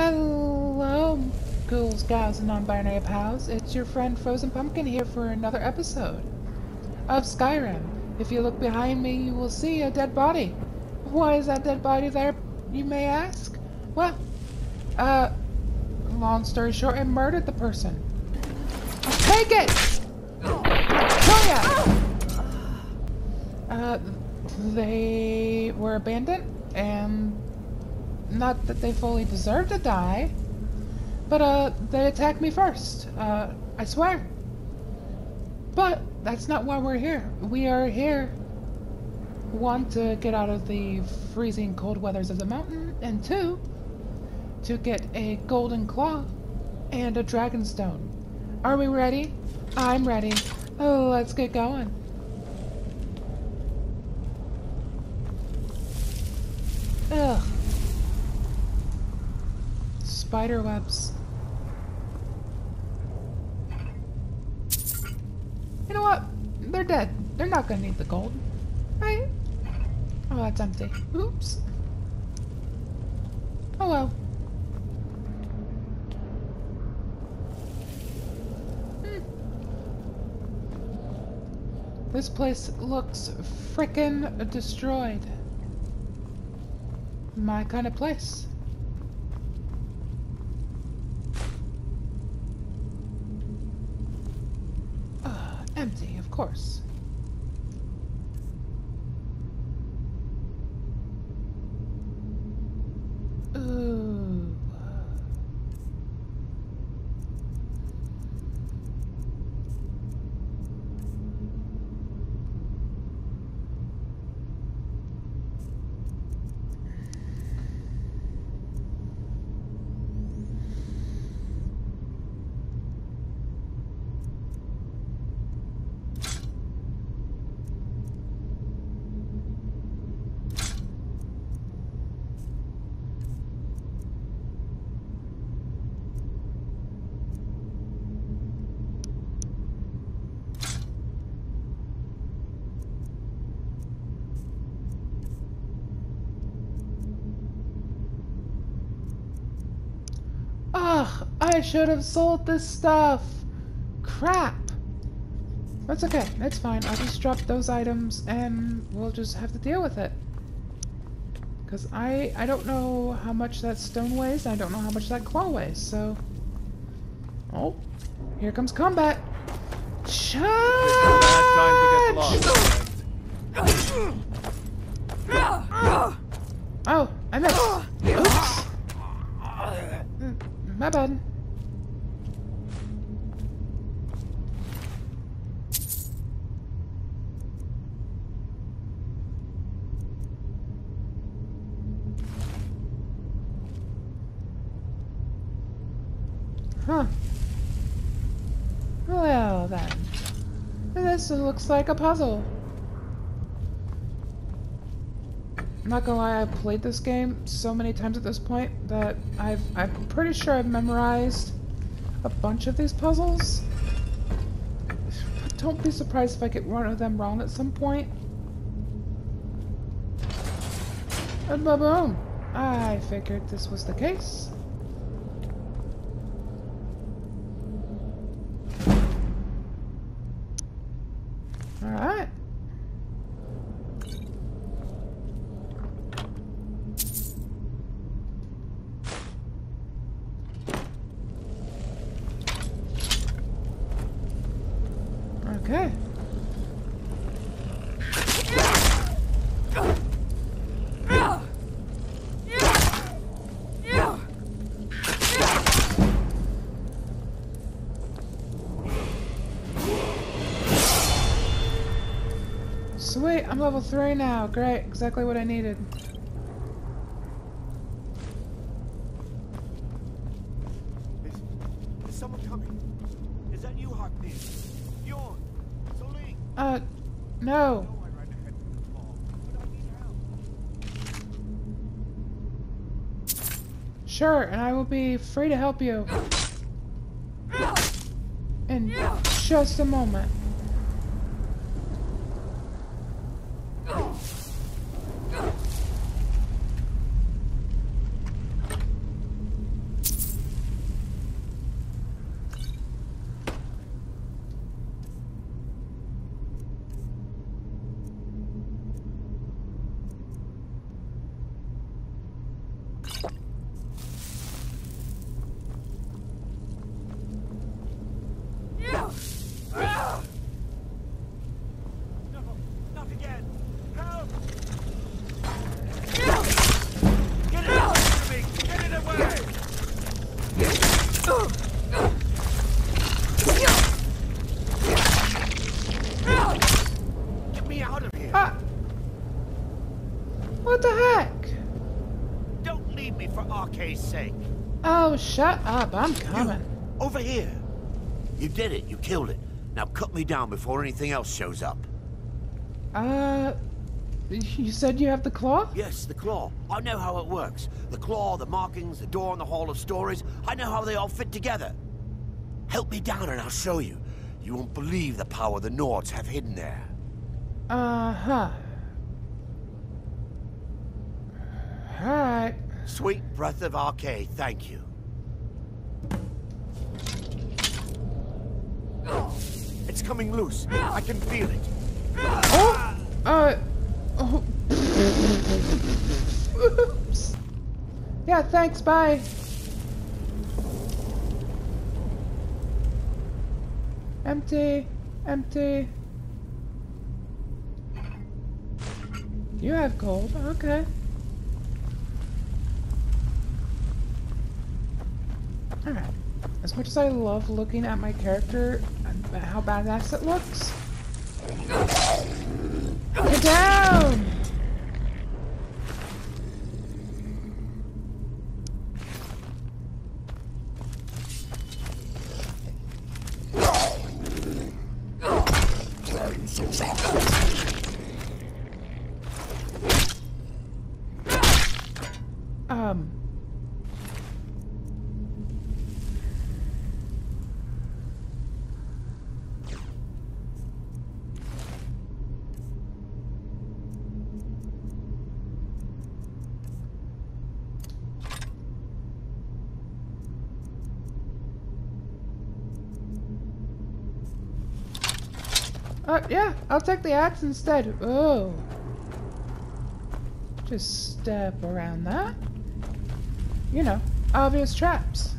Hello, ghouls, gals, and non-binary pals. It's your friend Frozen Pumpkin here for another episode of Skyrim. If you look behind me, you will see a dead body. Why is that dead body there, you may ask? Well, uh, long story short, I murdered the person. Take it! Kill ya! Uh, they were abandoned, and not that they fully deserve to die, but uh, they attacked me first. Uh, I swear. But that's not why we're here. We are here, one, to get out of the freezing cold weathers of the mountain, and two, to get a golden claw and a dragon stone. Are we ready? I'm ready. Let's get going. Spider webs. You know what? They're dead. They're not gonna need the gold. Right? Oh, that's empty. Oops. Oh well. Hmm. This place looks frickin' destroyed. My kind of place. Uh, empty, of course. I should have sold this stuff. Crap. That's okay. That's fine. I'll just drop those items and we'll just have to deal with it. Because I, I don't know how much that stone weighs. I don't know how much that claw weighs, so... Oh, here comes combat. Charge! Bad time to get lost. Oh, I missed. Oops. Mm, My bad. Looks like a puzzle. I'm not gonna lie, I've played this game so many times at this point that I've I'm pretty sure I've memorized a bunch of these puzzles. Don't be surprised if I get one of them wrong at some point. And boom! I figured this was the case. I'm level 3 now. Great, exactly what I needed. Is, is someone coming? Is that you, Harknir? Bjorn? Soling? Uh, no. No, I ran ahead of the fall, but I need help. Sure, and I will be free to help you. In just a moment. Shut up. I'm You, coming. over here. You did it. You killed it. Now cut me down before anything else shows up. Uh, you said you have the claw? Yes, the claw. I know how it works. The claw, the markings, the door in the Hall of Stories. I know how they all fit together. Help me down and I'll show you. You won't believe the power the Nords have hidden there. Uh-huh. Alright. Sweet breath of Arkay, thank you. It's coming loose. I can feel it. Oh! Uh... Oh. Oops. Yeah, thanks, bye. Empty. Empty. You have gold, okay. Alright. As much as I love looking at my character how badass it looks, Get down! Um. Yeah, I'll take the axe instead. Oh. Just step around that. You know, obvious traps.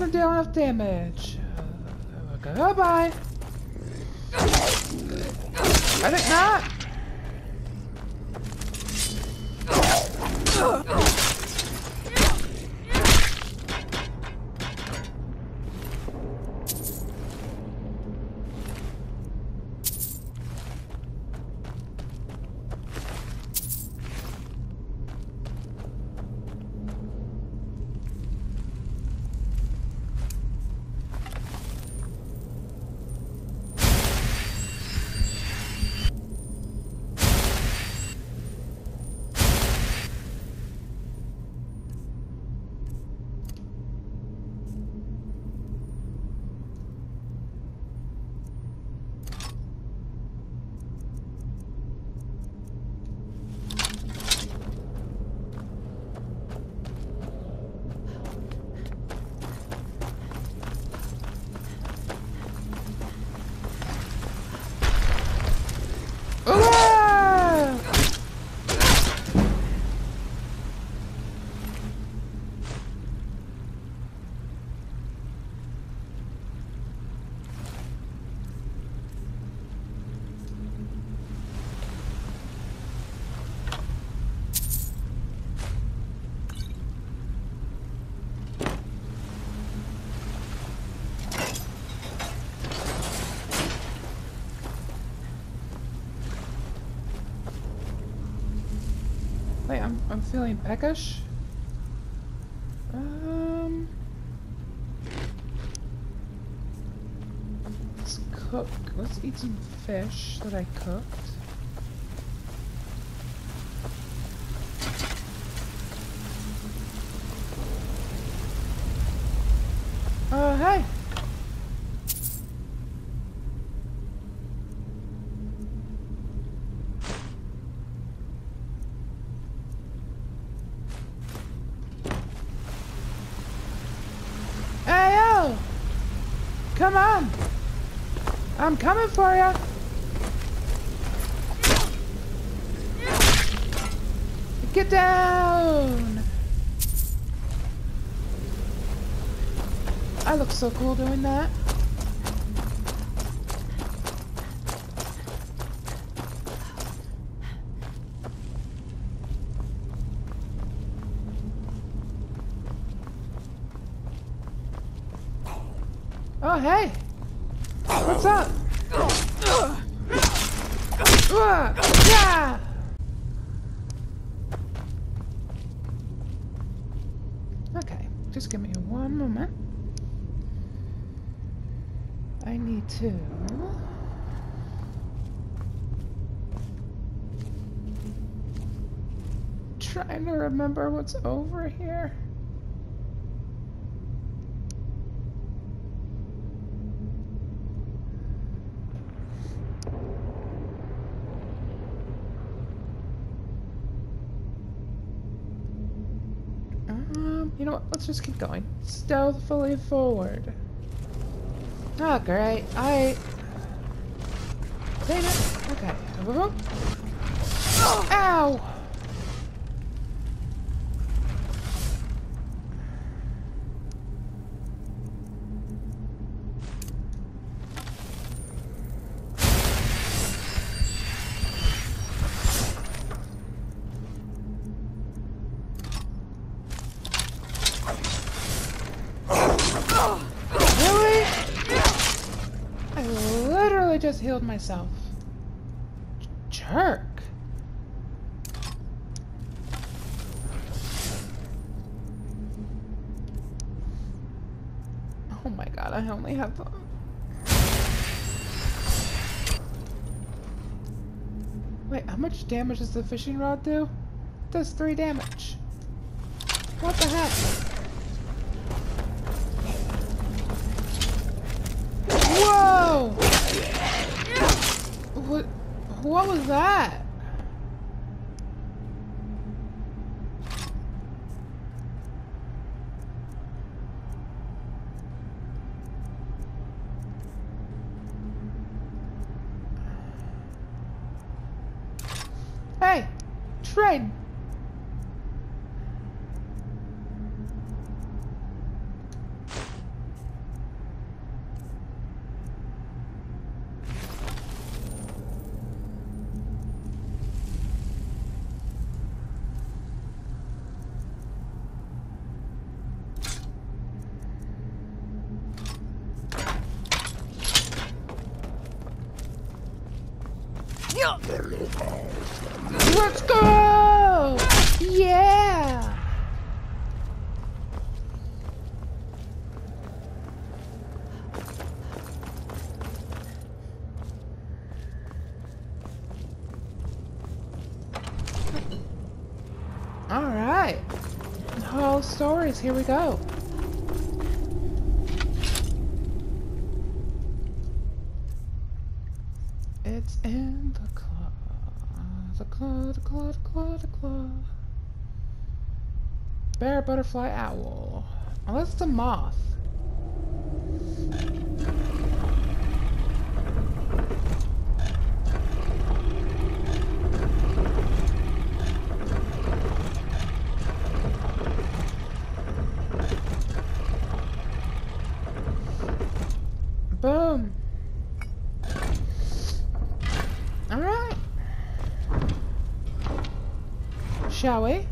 Doesn't deal enough damage. Uh, goodbye. I think not. I'm, feeling peckish. Um... Let's cook. Let's eat some fish that I cooked. Oh, hey! Hey, yo! Come on! I'm coming for you! Get down! I look so cool doing that. Hey! What's up? Yeah! Okay, just give me one moment. I need to... Trying to remember what's over here. Um, you know what? Let's just keep going. Stealthily forward. Oh, great. I... Damn it. Okay. Ow! Just healed myself. Jerk. Oh my god, I only have... Wait, how much damage does the fishing rod do? It does three damage. What the heck? Whoa! What? What was that? Hey, trade. Let's go! Yeah! All right. Whole stories. Here we go. It's in the claw. The claw, the claw, the claw, the claw. Bear, butterfly, owl. Oh, that's the moth. shall we?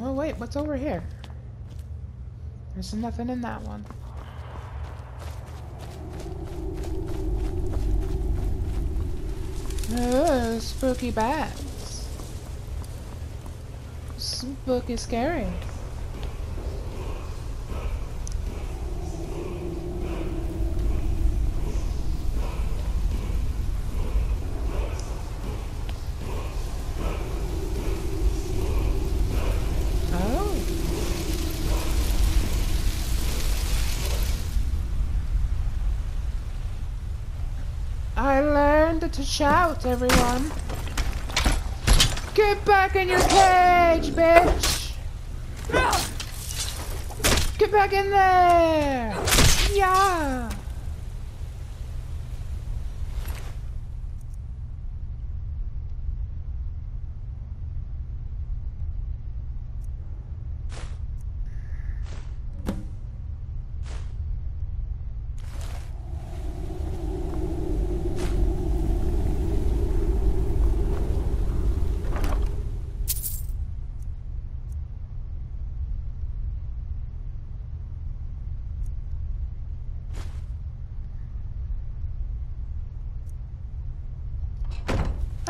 Oh wait, what's over here? There's nothing in that one. Oh, spooky bats. Spooky scary. Shout, everyone. Get back in your cage, bitch! Get back in there! Yeah!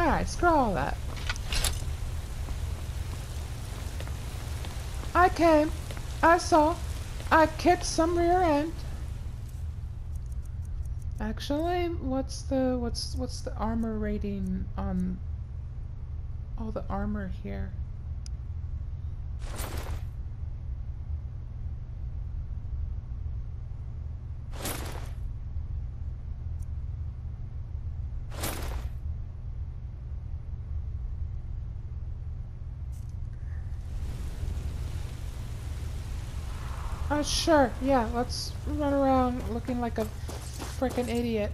Alright, screw all that. I came, I saw, I kicked some rear end. Actually, what's the what's what's the armor rating on all the armor here? Sure, yeah, let's run around looking like a freaking idiot.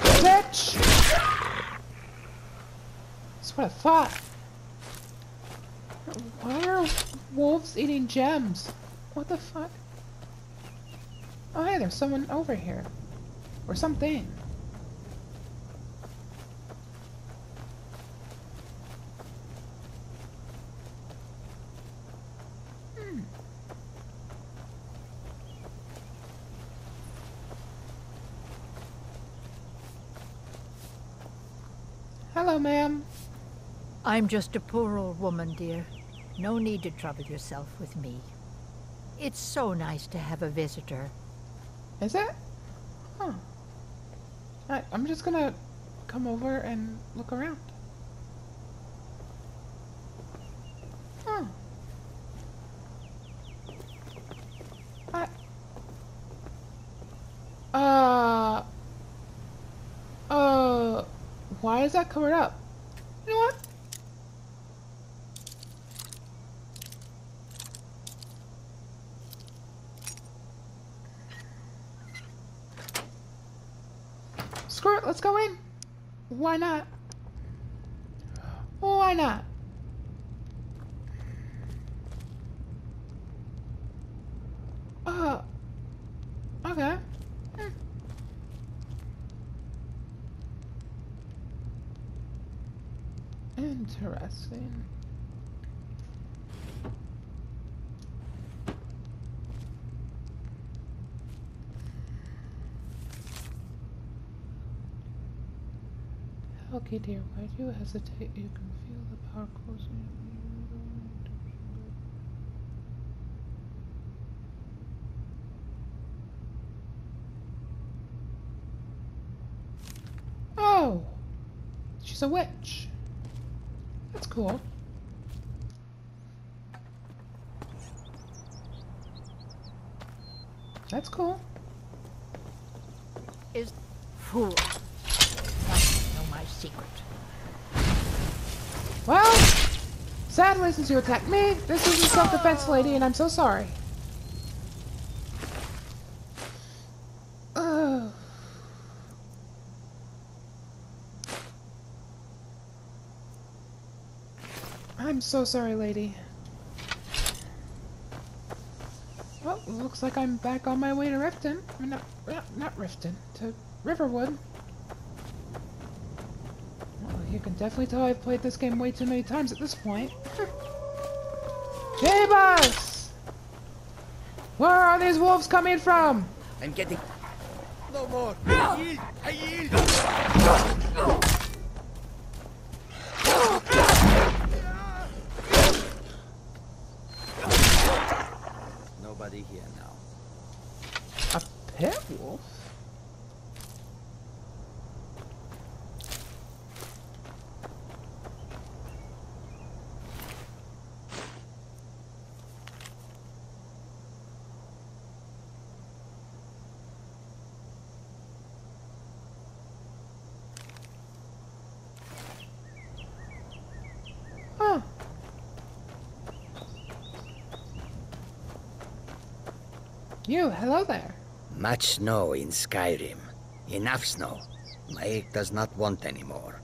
Bring it, bitch! That's what I thought. Why are wolves eating gems? What the fuck? Oh hey, there's someone over here. Or something. I'm just a poor old woman, dear. No need to trouble yourself with me. It's so nice to have a visitor. Is it? Huh. I, I'm just gonna come over and look around. Huh. Uh... Uh... Why is that covered up? You know what? Let's go in. Why not? Why not? Uh, okay. Hmm. Interesting. Okay, dear, why do you hesitate? You can feel the power closing. Oh! She's a witch. That's cool. That's cool. Is fool. Must know my secret. Well, sadly, since you attacked me, this isn't self-defense, oh. lady, and I'm so sorry. Ugh. I'm so sorry, lady. Well, looks like I'm back on my way to Riften. I mean, not, not, not Riften, to Riverwood. Well, you can definitely tell I've played this game way too many times at this point. J-Bus! Where are these wolves coming from? I'm getting... No more! I yield! I yield! Nobody here now. A pit wolf? Huh. You, hello there. Much snow in Skyrim. Enough snow. M'aiq does not want any more.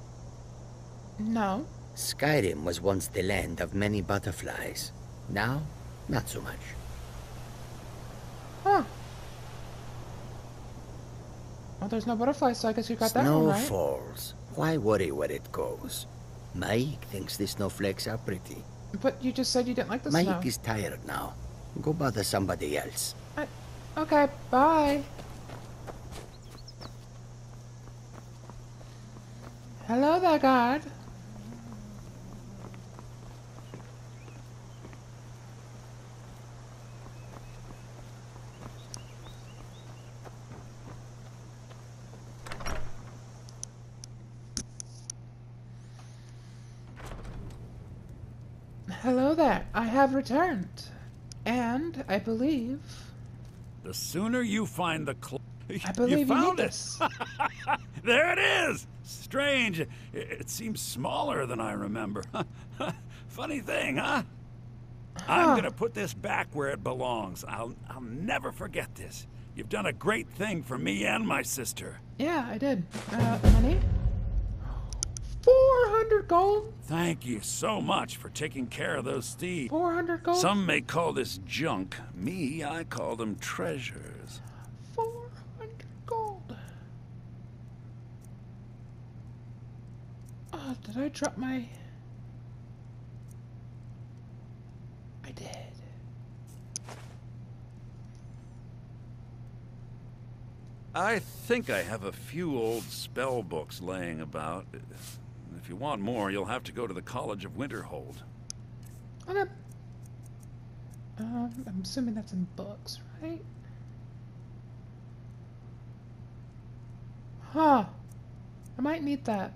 No. Skyrim was once the land of many butterflies. Now, not so much. Huh. Well, there's no butterflies, so I guess you got that snow one right. Snow falls. Why worry where it goes? M'aiq thinks the snowflakes are pretty. But you just said you didn't like the M'aiq snow. is tired now. Go bother somebody else. Okay, bye. Hello there, guard. Hello there. I have returned. And I believe The sooner you find the cl- I believe you, found it. this. there it is. Strange. It, it seems smaller than I remember. Funny thing, huh? Huh. I'm gonna put this back where it belongs. I'll I'll never forget this. You've done a great thing for me and my sister. Yeah, I did. Uh, money? 400 gold? Thank you so much for taking care of those thieves. 400 gold? Some may call this junk. Me, I call them treasures. 400 gold. Oh, did I drop my... I did. I think I have a few old spell books laying about. If you want more, you'll have to go to the College of Winterhold. Okay. Um, I'm assuming that's in books, right? Huh. I might need that.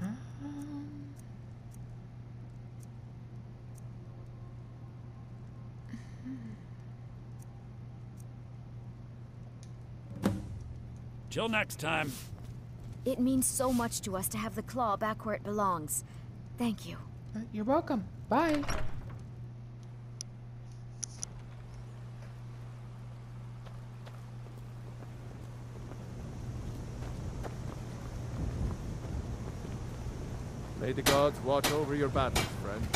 Um, Till next time. It means so much to us to have the claw back where it belongs. Thank you. Uh, You're welcome. Bye. May the gods watch over your battles, friend.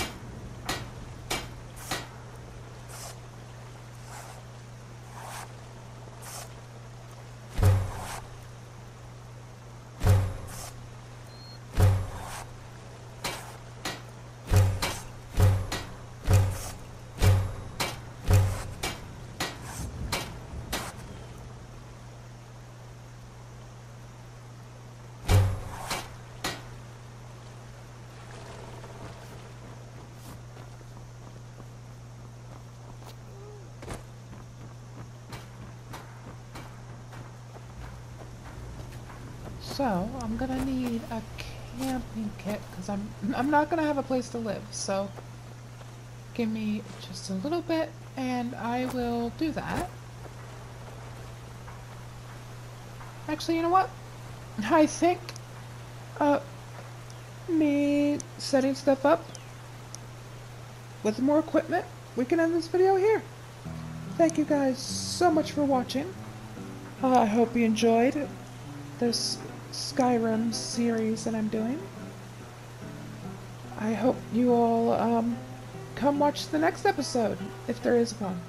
So I'm gonna need a camping kit because I'm I'm not gonna have a place to live. So give me just a little bit, and I will do that. Actually, you know what? I think uh me setting stuff up with more equipment, we can end this video here. Thank you guys so much for watching. Uh, I hope you enjoyed this Skyrim series that I'm doing. I hope you all um, come watch the next episode, if there is one.